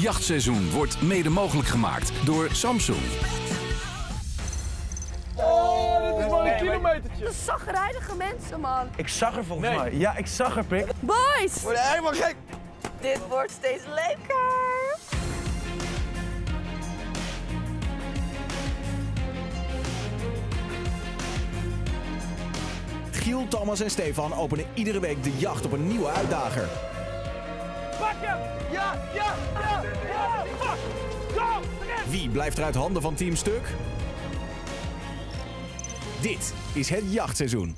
Jachtseizoen wordt mede mogelijk gemaakt door Samsung. Oh, dit is maar een kilometertje. Dat zagrijdige mensen, man. Ik zag er volgens Nee. mij. Ja, ik zag er, pik. Boys! Word helemaal gek. Dit wordt steeds leuker. Giel, Thomas en Stefan openen iedere week de jacht op een nieuwe uitdager. Pak hem. Ja, ja, ja, ja. Fuck. Go. Erin. Wie blijft er uit handen van Team Stuk? Dit is het jachtseizoen.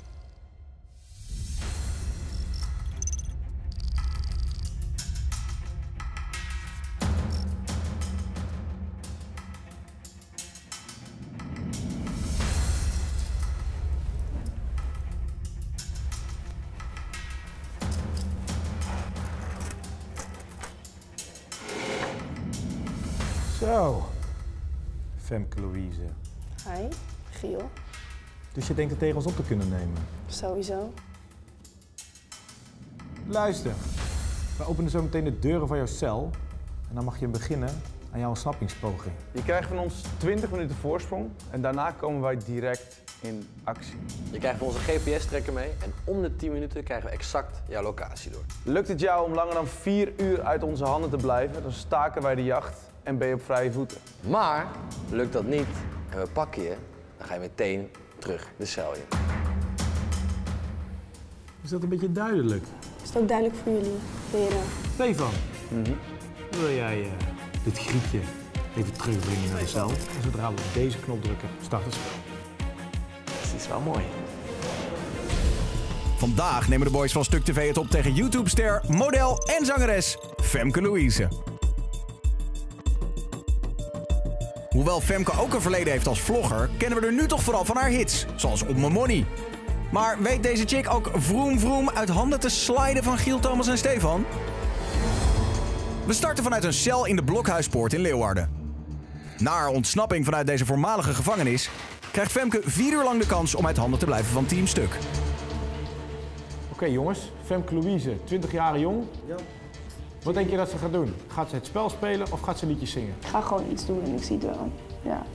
Zo. Femke Louise. Hi, Giel. Dus je denkt het tegen ons op te kunnen nemen? Sowieso. Luister. We openen zo meteen de deuren van jouw cel. En dan mag je beginnen aan jouw ontsnappingspoging. Je krijgt van ons 20 minuten voorsprong en daarna komen wij direct in actie. Je krijgt onze GPS-trekker mee en om de 10 minuten krijgen we exact jouw locatie door. Lukt het jou om langer dan 4 uur uit onze handen te blijven, dan staken wij de jacht en ben je op vrije voeten. Maar lukt dat niet en we pakken je, dan ga je meteen terug de cel in. Is dat een beetje duidelijk? Is het ook duidelijk voor jullie, heren? Stefan, wil jij eh, dit grietje even terugbrengen naar de cel? En zodra we op deze knop drukken, start het spel. Is wel mooi. Vandaag nemen de boys van Stuk TV het op tegen YouTube-ster, model en zangeres Femke Louise. Hoewel Femke ook een verleden heeft als vlogger, kennen we er nu toch vooral van haar hits, zoals Op Mijn Money. Maar weet deze chick ook vroom vroom uit handen te sliden van Giel, Thomas en Stefan? We starten vanuit een cel in de Blokhuispoort in Leeuwarden. Na haar ontsnapping vanuit deze voormalige gevangenis krijgt Femke vier uur lang de kans om uit handen te blijven van Team Stuk. Oké jongens, Femke Louise, 20 jaar jong. Ja. Wat denk je dat ze gaat doen? Gaat ze het spel spelen of gaat ze liedjes zingen? Ik ga gewoon iets doen en ik zie het wel. Ja.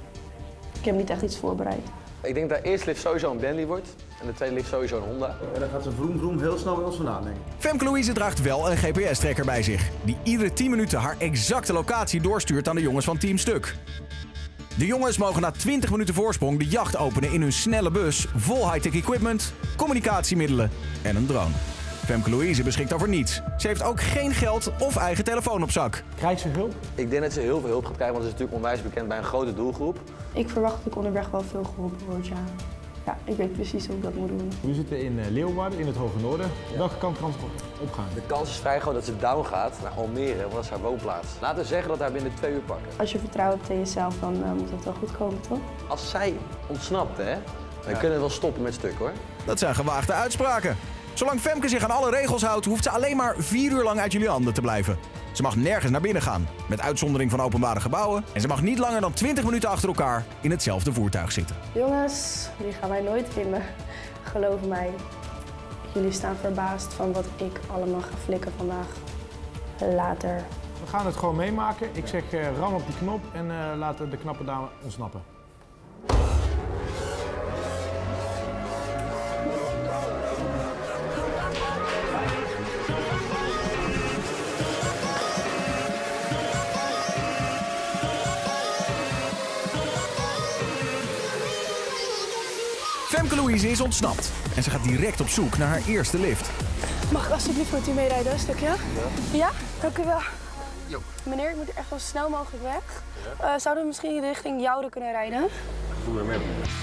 Ik heb niet echt iets voorbereid. Ik denk dat eerst lift sowieso een Bentley wordt en de tweede lift sowieso een Honda. En dan gaat ze vroom vroom heel snel bij ons vandaan, denk ik. Femke Louise draagt wel een GPS-trekker bij zich, die iedere 10 minuten haar exacte locatie doorstuurt aan de jongens van Team Stuk. De jongens mogen na 20 minuten voorsprong de jacht openen in hun snelle bus, vol high-tech equipment, communicatiemiddelen en een drone. Femke Louise beschikt over niets. Ze heeft ook geen geld of eigen telefoon op zak. Krijgt ze hulp? Ik denk dat ze heel veel hulp gaat krijgen, want ze is natuurlijk onwijs bekend bij een grote doelgroep. Ik verwacht dat ik onderweg wel veel geholpen word, ja. Ja, ik weet precies hoe ik dat moet doen. We zitten in eh, Leeuwarden, in het Hoge Noorden. Welke kant op- opgaan? De kans is vrij groot dat ze down gaat naar Almere, want dat is haar woonplaats. Laten we zeggen dat we haar binnen twee uur pakken. Als je vertrouwen hebt in jezelf, dan eh, moet het wel goed komen, toch? Als zij ontsnapt, hè, dan kunnen we wel stoppen met stuk hoor. Dat zijn gewaagde uitspraken. Zolang Femke zich aan alle regels houdt, hoeft ze alleen maar 4 uur lang uit jullie handen te blijven. Ze mag nergens naar binnen gaan, met uitzondering van openbare gebouwen. En ze mag niet langer dan 20 minuten achter elkaar in hetzelfde voertuig zitten. Jongens, jullie gaan mij nooit vinden. Geloof mij. Jullie staan verbaasd van wat ik allemaal ga flikken vandaag. Later. We gaan het gewoon meemaken. Ik zeg eh, ram op die knop en eh, laten de knappe dame ontsnappen. Femke Louise is ontsnapt en ze gaat direct op zoek naar haar eerste lift. Mag ik alsjeblieft met u meerijden, een stukje? Ja. Ja? Dank u wel. Meneer, ik moet echt zo snel mogelijk weg. Eh, zouden we misschien richting Jouden kunnen rijden?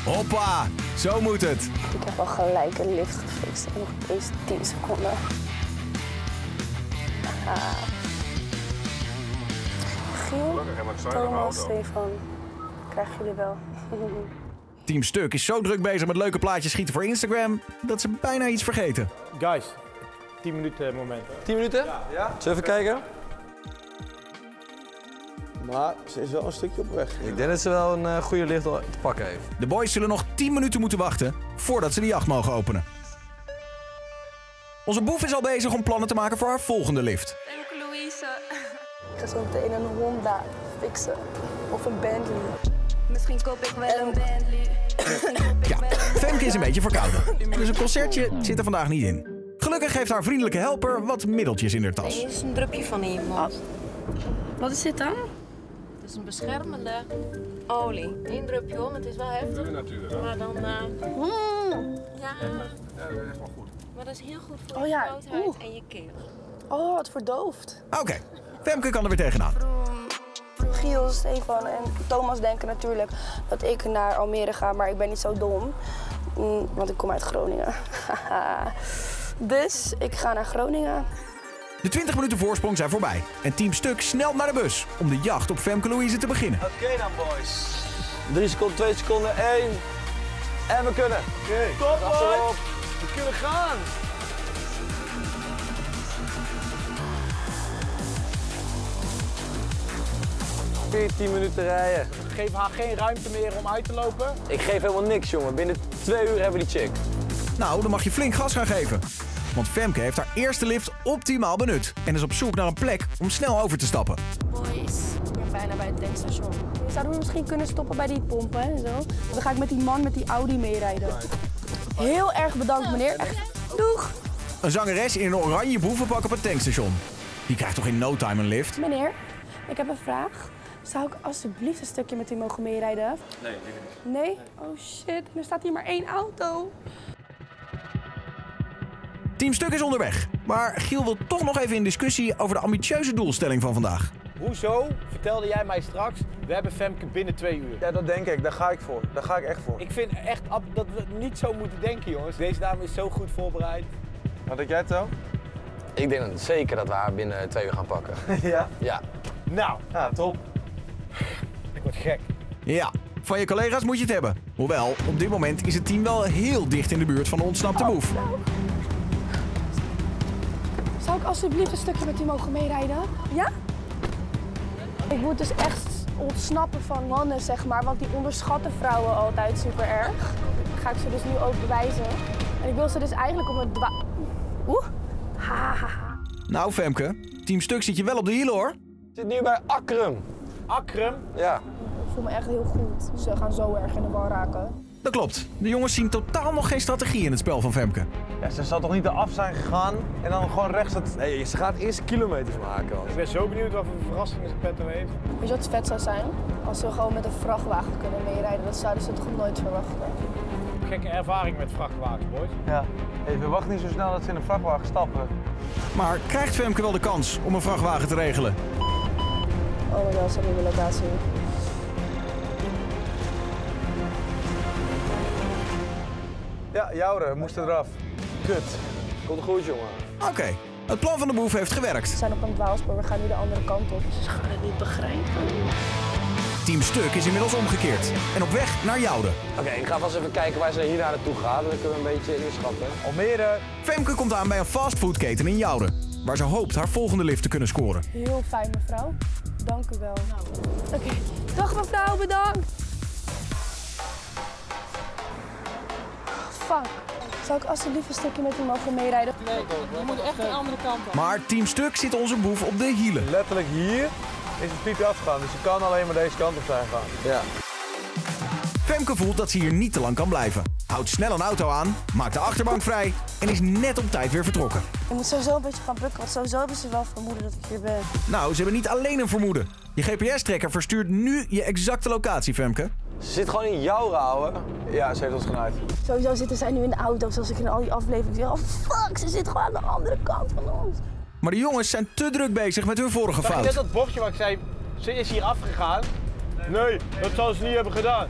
Hoppa, zo moet het. Ik heb al gelijk een lift gefixt in nog eens 10 seconden. Ah. Giel, Thomas, Stefan, krijgen jullie wel. Team Stuk is zo druk bezig met leuke plaatjes schieten voor Instagram dat ze bijna iets vergeten. Guys, 10 minuten moment. 10 minuten? Ja. Zullen we even kijken? Maar ze is wel een stukje op weg. Ik denk dat ze wel een eh, goede licht te pakken heeft. De boys zullen nog 10 minuten moeten wachten voordat ze de jacht mogen openen. Onze boef is al bezig om plannen te maken voor haar volgende lift. Femke Louise. ga zo meteen een Honda fixen. Of een Bentley. Misschien koop ik wel een Bentley. Koop ik Ja, wel Femke is een beetje verkouden. Dus een concertje zit er vandaag niet in. Gelukkig heeft haar vriendelijke helper wat middeltjes in haar tas. Hier is een drupje van in je mond. Wat is dit dan? Het is een beschermende olie. Eén drupje hoor, maar het is wel heftig. Maar dan... eh, ja, maar dat is heel goed voor Oh je ja, en je keel. Oh, het verdooft. Oké, Femke kan er weer tegenaan. Giel, Stefan en Thomas denken natuurlijk dat ik naar Almere ga, maar ik ben niet zo dom. Mm, want ik kom uit Groningen. dus ik ga naar Groningen. De 20 minuten voorsprong zijn voorbij. En Team Stuk snelt naar de bus om de jacht op Femke Louise te beginnen. Oké dan, boys. 3 seconden, 2 seconden, 1. En we kunnen. Oké. Top, boys. We kunnen gaan. Veertien minuten rijden. Geef haar geen ruimte meer om uit te lopen. Ik geef helemaal niks, jongen. Binnen twee uur hebben we die chick. Nou, dan mag je flink gas gaan geven. Want Femke heeft haar eerste lift optimaal benut. En is op zoek naar een plek om snel over te stappen. Boys, ik ben bijna bij het tankstation. Zouden we misschien kunnen stoppen bij die pompen en zo? Dan ga ik met die man met die Audi meerijden. Heel erg bedankt, meneer. Echt. Doeg! Een zangeres in een oranje boevenpak op het tankstation. Die krijgt toch in no time een lift? Meneer, ik heb een vraag. Zou ik alsjeblieft een stukje met u mogen meerijden? Nee, niet. Nee? Oh shit, er staat hier maar één auto. Team Stuk is onderweg. Maar Giel wil toch nog even in discussie over de ambitieuze doelstelling van vandaag. Hoezo vertelde jij mij straks, we hebben Femke binnen twee uur. Ja, dat denk ik. Daar ga ik voor. Daar ga ik echt voor. Ik vind echt dat we niet zo moeten denken, jongens. Deze dame is zo goed voorbereid. Wat denk jij, To? Ik denk dat zeker dat we haar binnen twee uur gaan pakken. ja. Ja. Nou, Ja, top. ik word gek. Ja, van je collega's moet je het hebben. Hoewel, op dit moment is het team wel heel dicht in de buurt van de ontsnapte boef. Zou ik alsjeblieft een stukje met u mogen meerijden? Ja? Ik moet dus echt ontsnappen van mannen, zeg maar. Want die onderschatten vrouwen altijd super erg. Dat ga ik ze dus nu ook bewijzen. En ik wil ze dus eigenlijk op een dwa... Oeh. Ha, ha, ha. Nou Femke, Team Stuk zit je wel op de hielen hoor. Ik zit nu bij Akrum. Akrum, Ja. Ik voel me echt heel goed. Ze gaan zo erg in de bal raken. Dat klopt. De jongens zien totaal nog geen strategie in het spel van Femke. Ja, ze zal toch niet eraf zijn gegaan en dan gewoon rechts het... Nee, ze gaat eerst kilometers maken. Want... ik ben zo benieuwd wat voor verrassingen ze petto heeft. Weet je wat vet zou zijn? Als we gewoon met een vrachtwagen kunnen meerijden. Dat zouden ze toch nooit verwachten. Gekke ervaring met vrachtwagens, boys. Ja. Hey, verwacht niet zo snel dat ze in een vrachtwagen stappen. Maar krijgt Femke wel de kans om een vrachtwagen te regelen? Oh my god, hebben een locatie. Ja, Joure, moest eraf. Kut. Komt goed, jongen. Oké, het plan van de boef heeft gewerkt. We zijn op een dwaalspoor, we gaan nu de andere kant op. Ze gaan het niet begrijpen. Team Stuk is inmiddels omgekeerd en op weg naar Jouden. Oké, ik ga vast even kijken waar ze hier naar naartoe gaat. Dan kunnen we een beetje inschatten. Almere. Femke komt aan bij een fastfoodketen in Jouden, waar ze hoopt haar volgende lift te kunnen scoren. Heel fijn, mevrouw. Dank u wel. Oké, dag mevrouw, bedankt. Fuck. Zou ik alsjeblieft een stukje met u mogen meerijden? Je moet echt een andere kant op. Maar Team Stuk zit onze boef op de hielen. Letterlijk hier is het piep afgegaan, dus je kan alleen maar deze kant op zijn gegaan. Ja. Femke voelt dat ze hier niet te lang kan blijven. Houdt snel een auto aan, maakt de achterbank vrij en is net op tijd weer vertrokken. Je moet sowieso een beetje gaan bukken, want sowieso hebben ze wel vermoeden dat ik hier ben. Nou, ze hebben niet alleen een vermoeden. Je GPS-trekker verstuurt nu je exacte locatie, Femke. Ze zit gewoon in jouw ouwe. Ja, ze heeft ons genaaid. Sowieso zitten zij nu in de auto, zoals ik in al die afleveringen zeg. Oh fuck, ze zit gewoon aan de andere kant van ons. Maar de jongens zijn te druk bezig met hun vorige Zag je net fout. dat bordje waar ik zei, ze is hier afgegaan? Nee, dat zou ze niet hebben gedaan.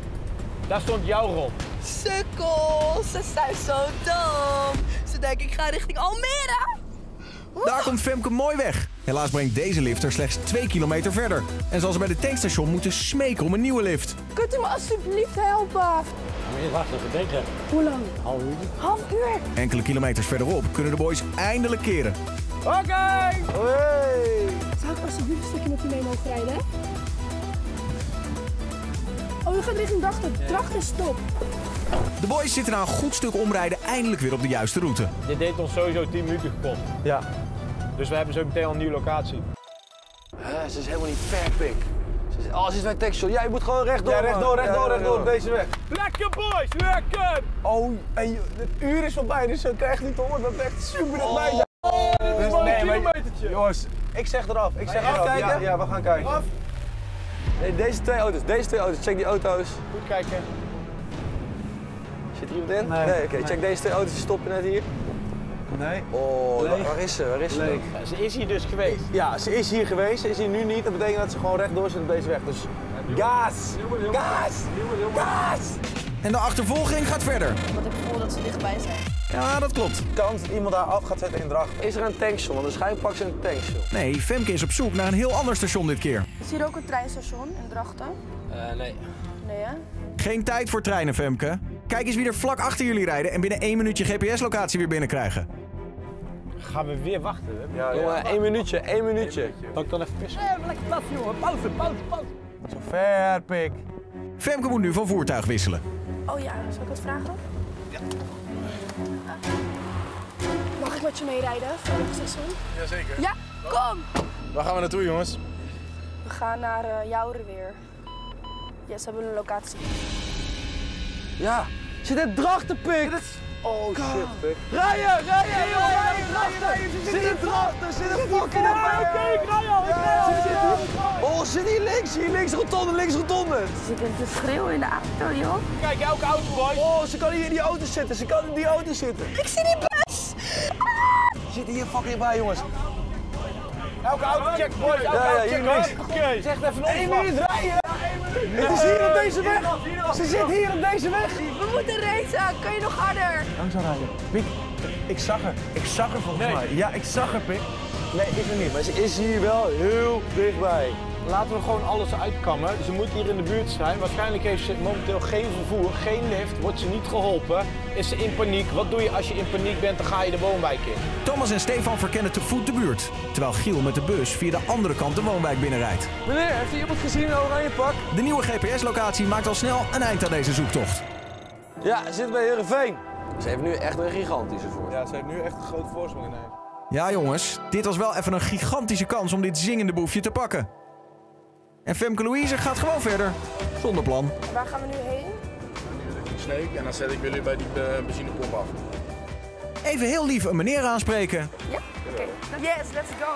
Daar stond jouw rol. Sukkels, ze zijn zo dom. Ze denken ik ga richting Almere. Daar komt Femke mooi weg. Helaas brengt deze lift er slechts 2 kilometer verder. En zal ze bij de tankstation moeten smeken om een nieuwe lift. Kunt u me alsjeblieft helpen? Je wachten, even denken. Hoe lang? Half uur. Half uur. Enkele kilometers verderop kunnen de boys eindelijk keren. Oké! Hey. Zou ik alsjeblieft een stukje met u mee mogen rijden? Oh, u gaat richting Drachten. Drachten, stop. De boys zitten na een goed stuk omrijden eindelijk weer op de juiste route. Dit heeft ons sowieso 10 minuten gekost. Ja. Dus we hebben zo meteen al een nieuwe locatie. Hè, ze is helemaal niet ver, pik. Ze is, oh, ze is bij Texel. Jij moet gewoon rechtdoor, Ja, rechtdoor, rechtdoor, Ja, rechtdoor, deze weg. Lekker boys, lekker! Oh, en het uur is voorbij, dus zo krijg je niet te horen dat we echt super dichtbij zijn. Dit is Dus maar nee, een kilometertje. Jongens, ik zeg eraf, ik zeg eraf. Ja, afkijken? ja, we gaan kijken. Af. Nee, deze twee auto's, deze twee auto's. Check die auto's. Goed kijken. Zit hier iemand in? Nee, oké. nee. Check deze twee auto's, die stoppen net hier. Nee. Oh, Leeg. waar is ze? Waar is ze? Ze is hier dus geweest. Ja, ze is hier geweest, ze is hier nu niet. Dat betekent dat ze gewoon rechtdoor zit op deze weg. Dus gas! Gas! Gas! En de achtervolging gaat verder. Want ik voel dat ze dichtbij zijn. Ja, dat klopt. Kans dat iemand daar af gaat zetten in Drachten. Is er een tankstation? Want waarschijnlijk pakken ze een tankstation. Nee, Femke is op zoek naar een heel ander station dit keer. Is hier ook een treinstation in Drachten? nee. Nee, hè? Geen tijd voor treinen, Femke. Kijk eens wie er vlak achter jullie rijden en binnen één minuutje GPS-locatie weer binnenkrijgen. Gaan we weer wachten? Hè? Ja, Jongen, één minuutje, één minuutje. Zal ik dan even pissen? Lekker plaats, jongen. Pauze, pauze, pauze. Zo ver, pik. Femke moet nu van voertuig wisselen. Oh ja, zal ik wat vragen? Ja. Mag ik met je meerijden voor het station? Jazeker. Ja, kom! Waar gaan we naartoe, jongens? We gaan naar uh, Jourenweer. Ja, ze hebben een locatie. Ja, zit in Drachten, pik. Oh shit, pik. Rijden, rijden, rijden, Drachten. Zit in Drachten, zit in fucking Oké, ik rij al, ik rij al. Oh, zit hier links, hier links rotonde, links rotonde. Ze zitten te schreeuwen in de auto, joh. Kijk, elke auto, boys. Oh, ze kan hier in die auto zitten, ze kan in die auto zitten. Ik zie die bus! Ze zitten hier fucking bij, jongens. Elke auto check, boys. Elke Ja, ja, auto hier check, links. hè? Oké. Zeg even een minuut rijden. Het is hier op deze weg. Ze zit hier op deze weg. We moeten racen, kan je nog harder? Langzaam rijden. Pik, ik zag haar. Ik zag haar volgens Nee. mij. Ja, ik zag haar, pik. Nee, is er niet. Maar ze is hier wel heel dichtbij. Laten we gewoon alles uitkammen. Ze moet hier in de buurt zijn. Waarschijnlijk heeft ze momenteel geen vervoer, geen lift, wordt ze niet geholpen. Is ze in paniek? Wat doe je als je in paniek bent? Dan ga je de woonwijk in. Thomas en Stefan verkennen te voet de buurt. Terwijl Giel met de bus via de andere kant de woonwijk binnenrijdt. Meneer, heeft u iemand gezien in een oranje pak? De nieuwe GPS-locatie maakt al snel een eind aan deze zoektocht. Ja, ze zit bij Heerenveen. Ze heeft nu echt een gigantische voor. Ja, ze heeft nu echt een grote voorsprong in. Ja jongens, dit was wel even een gigantische kans om dit zingende boefje te pakken. En Femke Louise gaat gewoon verder. Zonder plan. Waar gaan we nu heen? Sneek en dan zet ik jullie bij die eh, benzinepomp af. Even heel lief een meneer aanspreken. Ja? Oké. Yes, let's go.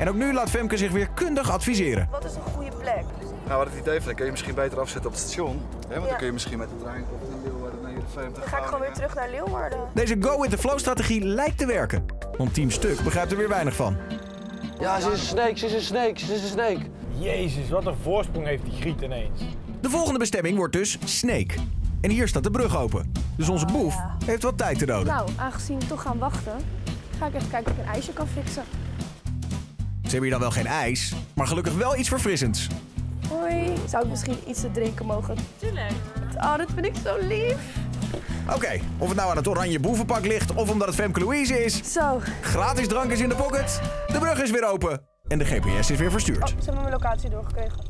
En ook nu laat Femke zich weer kundig adviseren. Wat is een goede plek? Nou, wat het idee van, dan kun je misschien beter afzetten op het station. Hè? Want Ja. dan kun je misschien met de trein of naar Leeuwarden naar Heerenveen. Dan ga ik gewoon weer terug naar Leeuwarden. Deze go with the flow strategie lijkt te werken. Want Team Stuk begrijpt er weer weinig van. Ja, ze is een snake, ze is een snake, ze is een snake. Jezus, wat een voorsprong heeft die griet ineens. De volgende bestemming wordt dus Snake. En hier staat de brug open. Dus onze boef heeft wat tijd te doden. Nou, aangezien we toch gaan wachten, ga ik even kijken of ik een ijsje kan fixen. Ze hebben hier dan wel geen ijs, maar gelukkig wel iets verfrissends. Hoi. Zou ik misschien iets te drinken mogen? Tuurlijk. Oh, dat vind ik zo lief. Oké, of het nou aan het oranje boevenpak ligt of omdat het Femke Louise is. Zo. Gratis drank is in de pocket. De brug is weer open. En de GPS is weer verstuurd. Oh, ze hebben mijn locatie doorgekregen.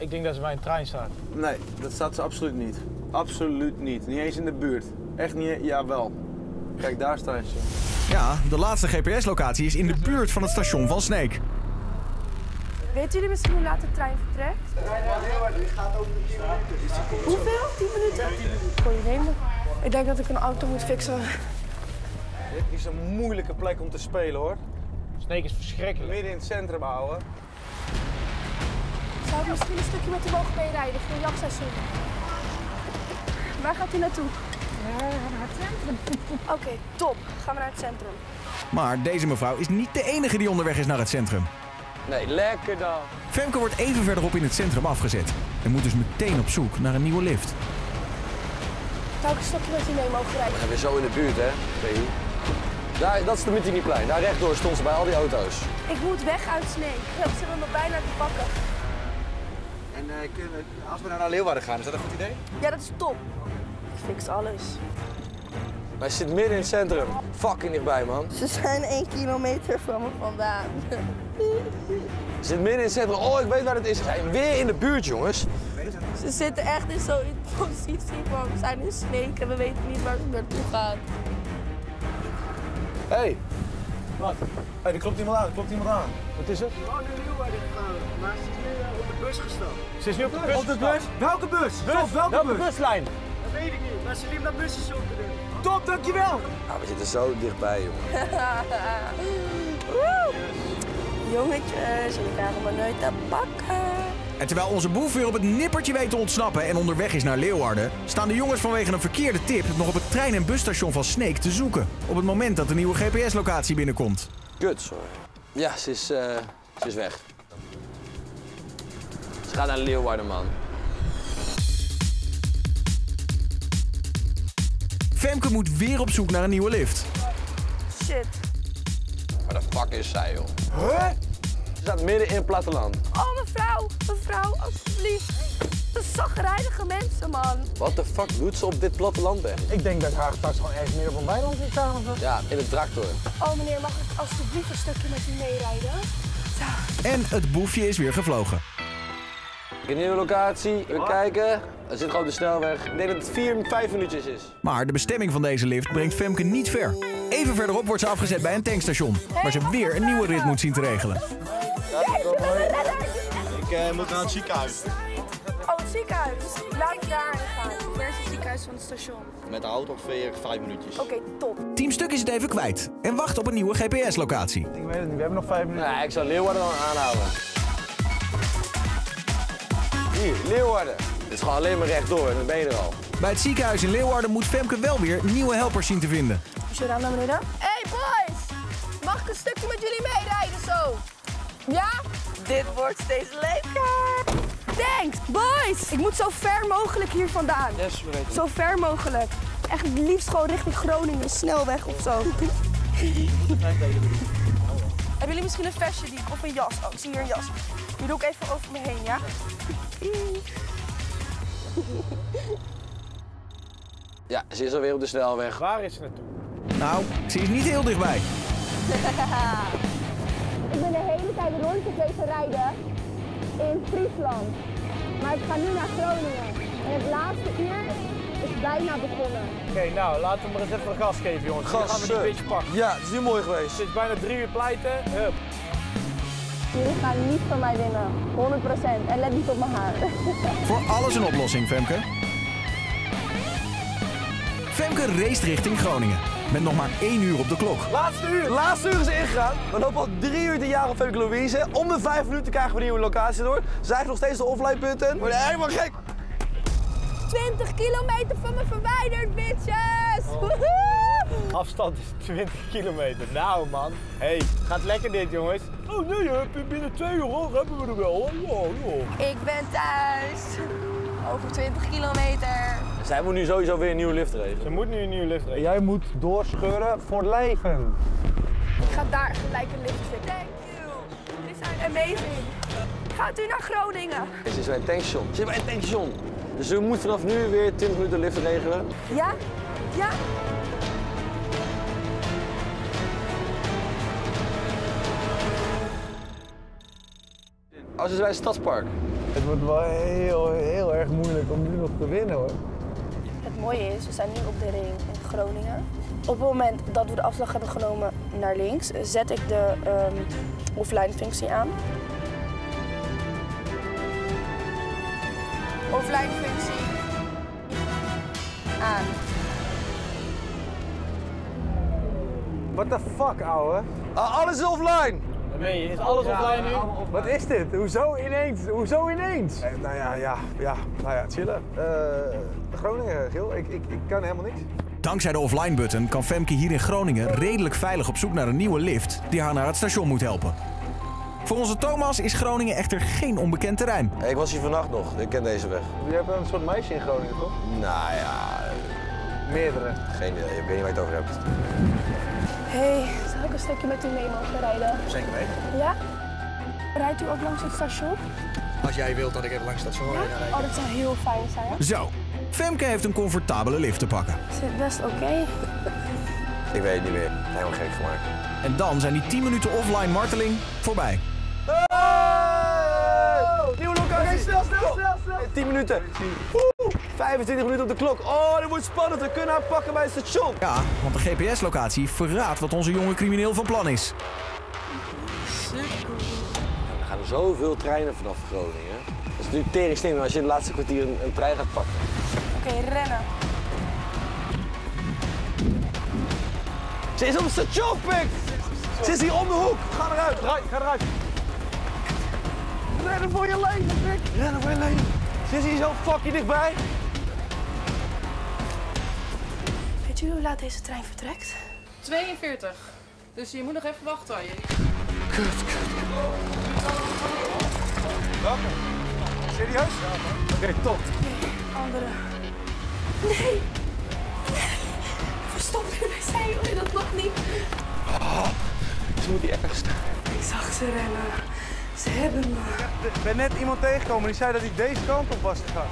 Ik denk dat ze bij een trein staat. Nee, dat staat ze absoluut niet. Absoluut niet. Niet eens in de buurt. Echt niet. Ja, wel. Kijk, daar staan ze. Ja, de laatste GPS-locatie is in de buurt van het station van Snake. Weten jullie misschien hoe laat de trein vertrekt? Hoeveel? 10 minuten? Kon je nemen? Ik denk dat ik een auto moet fixen. Dit is een moeilijke plek om te spelen hoor. Snake is verschrikkelijk. Midden in het centrum houden. Zou ik misschien een stukje met u mogen meerijden voor een jachtseizoen? Waar gaat u naartoe? naar het centrum. Oké, top. Gaan we naar het centrum. Maar deze mevrouw is niet de enige die onderweg is naar het centrum. Nee, lekker dan. Femke wordt even verderop in het centrum afgezet. En moet dus meteen op zoek naar een nieuwe lift. Zou ik een stukje met u mee mogen rijden? We zijn weer zo in de buurt, hè. Daar, dat is de Mutiniplein. Daar rechtdoor stond ze bij al die auto's. Ik moet weg uit Sneek. Ze hebben me bijna te pakken. En als we nou naar Leeuwarden gaan, is dat een goed idee? Ja, dat is top. Ik fix alles. Wij zitten midden in het centrum. Fucking dichtbij, man. Ze zijn één kilometer van me vandaan. We zitten midden in het centrum. Oh, ik weet waar het is. We zijn weer in de buurt, jongens. Ze zitten echt in zo'n positie van we zijn in Sneek en we weten niet waar ze naartoe gaan. Hé, hey, Wat? Hey, er klopt iemand aan, er klopt iemand aan. Wat is het? Ik wou naar Leeuwarden gegaan, maar ze is nu eh, op de bus gestapt. Ze is nu op de bus. Op de bus? Welke bus? Welke, Welke bus? buslijn? Dat weet ik niet, maar ze liep naar busstation te doen. Top, dankjewel! Nou, we zitten zo dichtbij, jongen. Jongetjes, jullie krijgen me nooit te pakken. En terwijl onze boef weer op het nippertje weet te ontsnappen en onderweg is naar Leeuwarden, staan de jongens vanwege een verkeerde tip nog op het trein- en busstation van Sneek te zoeken. Op het moment dat de nieuwe GPS-locatie binnenkomt. Kut, sorry. Ja, ze is, eh, ze is weg. Ze gaat naar Leeuwarden, man. Femke moet weer op zoek naar een nieuwe lift. Shit. Waar de fuck is zij, joh? Huh? Ze staat midden in het platteland. Oh, mevrouw, mevrouw, alsjeblieft. De zagrijdige mensen, man. Wat de fuck doet ze op dit platteland, Ben? Ik denk dat haar straks gewoon ergens meer op een weiland is staan of zo. Ja, in de tractor. Oh, meneer, mag ik alsjeblieft een stukje met u meerijden? En het boefje is weer gevlogen. Een nieuwe locatie, we kijken. Er zit gewoon de snelweg. Ik denk dat het vier, vijf minuutjes is. Maar de bestemming van deze lift brengt Femke niet ver. Even verderop wordt ze afgezet bij een tankstation, waar ze weer een nieuwe rit moet zien te regelen. Ik eh, moet naar het ziekenhuis. Oh, het ziekenhuis. Laat ik daarheen gaan. Waar is het ziekenhuis van het station? Met de auto ongeveer vijf minuutjes. Oké, top. Team Stuk is het even kwijt en wacht op een nieuwe GPS-locatie. Ik weet het niet, we hebben nog vijf minuten. Nee, ik zal Leeuwarden dan aanhouden. Hier, Leeuwarden. Dit is gewoon alleen maar rechtdoor en dan ben je er al. Bij het ziekenhuis in Leeuwarden moet Femke wel weer nieuwe helpers zien te vinden. Je raam naar beneden? Hey boys! Mag ik een stukje met jullie meerijden zo? Ja? Dit wordt steeds leuker. Thanks, boys! Ik moet zo ver mogelijk hier vandaan. Yes, we weten. Zo ver mogelijk. Echt het liefst gewoon richting Groningen, snelweg of zo. Hebben jullie misschien een vestje die of een jas? Oh, ik zie hier een jas. Die doe ik even over me heen, ja? Ja, ze is alweer op de snelweg. Waar is ze naartoe? Nou, ze is niet heel dichtbij. Ik ben de hele tijd rondjes wezen rijden in Friesland. Maar ik ga nu naar Groningen. En het laatste uur is bijna begonnen. Oké, nou, laten we maar eens even gas geven, jongens. Dan gaan we die eh, bitch pakken. Ja, het is nu mooi geweest. Het is bijna drie uur pleiten. Hup. Jullie gaan niet van mij winnen. 100%. En let niet op mijn haar. Voor alles een oplossing, Femke. Femke race richting Groningen. Met nog maar één uur op de klok. Laatste uur. Laatste uur is ingegaan. We lopen al drie uur te jagen op Louise. Om de vijf minuten krijgen we een nieuwe locatie door. Ze zijn nog steeds de offline punten. We worden helemaal gek. 20 kilometer van me verwijderd, bitches! Oh. Woehoe! Afstand is 20 kilometer. Nou, man. hey, gaat lekker dit, jongens. Oh nee, hè, binnen twee uur hoor, hebben we er wel. hoor. Wow, joh. Ik ben thuis. Over 20 kilometer. Zij moet nu sowieso weer een nieuwe lift regelen. Ze moet nu een nieuwe lift regelen. Jij moet doorscheuren voor het leven. Ik ga daar gelijk een lift vinden. Thank you. Jullie zijn amazing. Gaat u naar Groningen? Ze is bij een tankstation. Ze is bij een tankstation. Dus ze moet vanaf nu weer 20 minuten lift regelen. Ja? Ja? Ze is bij het stadspark. Het wordt wel heel, heel erg moeilijk om nu nog te winnen hoor. Mooie is, we zijn nu op de ring in Groningen. Op het moment dat we de afslag hebben genomen naar links, zet ik de ehm, offline functie aan. Offline functie aan. What the fuck, ouwe? Ah, alles is offline. Je, is alles offline nu? Wat is dit? Hoezo ineens? Hoezo ineens? Eh, nou ja, ja, ja, nou ja, chillen. Eh, Groningen, Gil, ik, ik, ik kan helemaal niks. Dankzij de offline-button kan Femke hier in Groningen redelijk veilig op zoek naar een nieuwe lift die haar naar het station moet helpen. Voor onze Thomas is Groningen echter geen onbekend terrein. Ik was hier vannacht nog. Ik ken deze weg. Je hebt een soort meisje in Groningen, toch? Nou ja, Meerdere. geen idee. Ik weet niet waar je het over hebt. Hey, een stukje met u mee mogen rijden? Zeker weten. Ja? Rijdt u ook langs het station? Als jij wilt dat ik even langs het station Ja? rijd. Oh, dat zou heel fijn zijn. Zo, Femke heeft een comfortabele lift te pakken. Is het best oké? Ik weet het niet meer. Helemaal gek gemaakt. En dan zijn die 10 minuten offline marteling voorbij. Nieuwe locatie. snel, snel, snel, snel. 10 minuten. 25 minuten op de klok. Oh, dit wordt spannend. We kunnen haar pakken bij het station. Ja, want de GPS-locatie verraadt wat onze jonge crimineel van plan is. Er gaan zoveel treinen vanaf Groningen. Dat is natuurlijk tering slim als je in het laatste kwartier een, een trein gaat pakken. Oké, rennen. Ze is op het station, Pik. Ze is hier om de hoek. Ga eruit. Draai, ga eruit. Rennen voor je leven, Pik. Rennen voor je leven. Ze is hier zo fucking dichtbij. Weet hoe laat deze trein vertrekt? 42. Dus je moet nog even wachten. Je. Serieus? Oké, top. Andere. Nee! Verstop de wc, wil je dat nog niet? Ze moet ergens staan. Ik zag ze rennen. Ze hebben me. Ik ben net iemand tegengekomen die zei dat hij deze kant op was gegaan.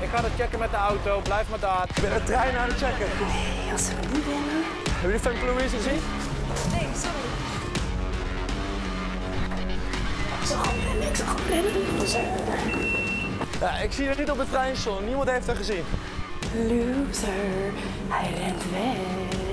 Ik ga dat checken met de auto, blijf maar daar. Ik ben de trein aan het checken. Nee, als ze niet winnen. Hebben jullie Femke Louise gezien? Nee, sorry. Ik zag hem rennen, ik zag hem rennen. Loser. Ja, ik zie haar niet op het treinstation. Niemand heeft haar gezien. Loser. Hij rent weg.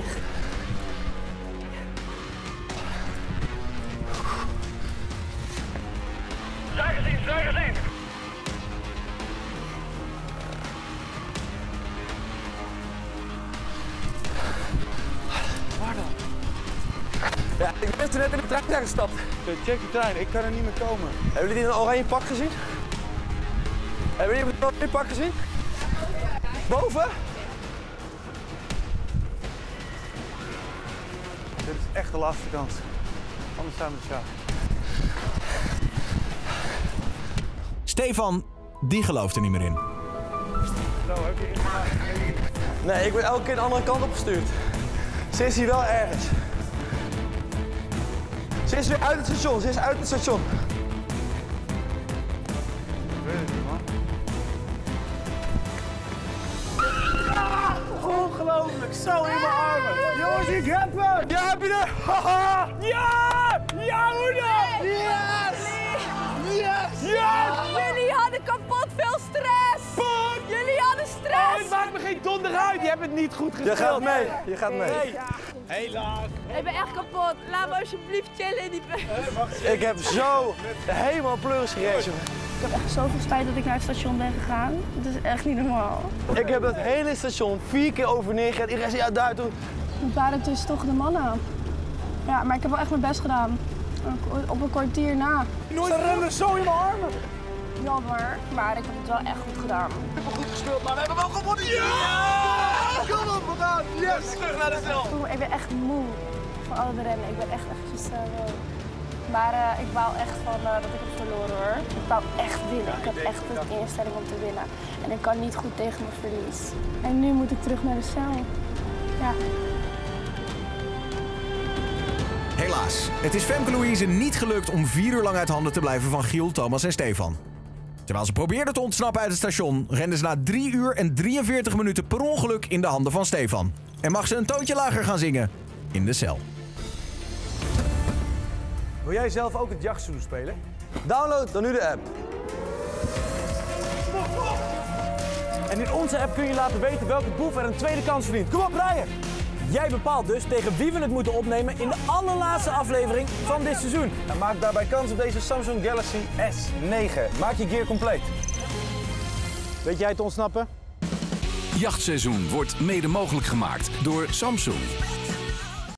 De. Check de trein, ik kan er niet meer komen. Hebben jullie een oranje pak gezien? Hebben jullie een oranje pak gezien? Boven? Dit is echt de laatste kans. Anders zijn we er zo. Stefan, die gelooft er niet meer in. Nee, ik ben elke keer de andere kant op gestuurd. Ze is hier wel ergens. Ze is weer uit het station, ze is uit het station. Ongelooflijk, zo in mijn armen. Jongens, ik heb hem. Ja, heb je er? Haha! Ja! Ja, moeder! Yes! Yes! Yes! Jullie hadden kapot veel stress. Jullie hadden Oh, stress. het maakt me geen donder uit, je hebt het niet goed Je gespeeld. gaat mee, je gaat mee. Helaas. Ik ben echt kapot. Laat me alsjeblieft chillen in die bed. Ik heb zo helemaal pleuris gerezen. Ik heb echt zoveel spijt dat ik naar het station ben gegaan. Het is echt niet normaal. Ik heb het hele station vier keer over neergegaan. Iedereen zei, ja, daar toe. Het waren dus toch de mannen. Ja, maar ik heb wel echt mijn best gedaan. Op een kwartier na. Ze rennen zo in mijn armen. Jammer, maar ik heb het wel echt goed gedaan. We hebben goed gespeeld, maar we hebben wel gewonnen. Ja! Kom op, we gaan. Yes, terug naar de cel. Ik ben echt moe van al het rennen. Ik ben echt eventjes uh, moe. Maar eh, ik wou echt van eh, dat ik heb verloren hoor. Ik wou echt winnen. Ik had echt een instelling om te winnen. En ik kan niet goed tegen mijn verlies. En nu moet ik terug naar de cel. Ja. Helaas, het is Femke Louise niet gelukt om vier uur lang uit handen te blijven van Giel, Thomas en Stefan. Terwijl ze probeerden te ontsnappen uit het station, renden ze na 3 uur en 43 minuten per ongeluk in de handen van Stefan. En mag ze een toontje lager gaan zingen in de cel. Wil jij zelf ook het jachtseizoen spelen? Download dan nu de app. En in onze app kun je laten weten welke boef er een tweede kans verdient. Kom op, Brian! Jij bepaalt dus tegen wie we het moeten opnemen in de allerlaatste aflevering van dit seizoen. En maak daarbij kans op deze Samsung Galaxy S9. Maak je gear compleet. Weet jij te ontsnappen? Jachtseizoen wordt mede mogelijk gemaakt door Samsung.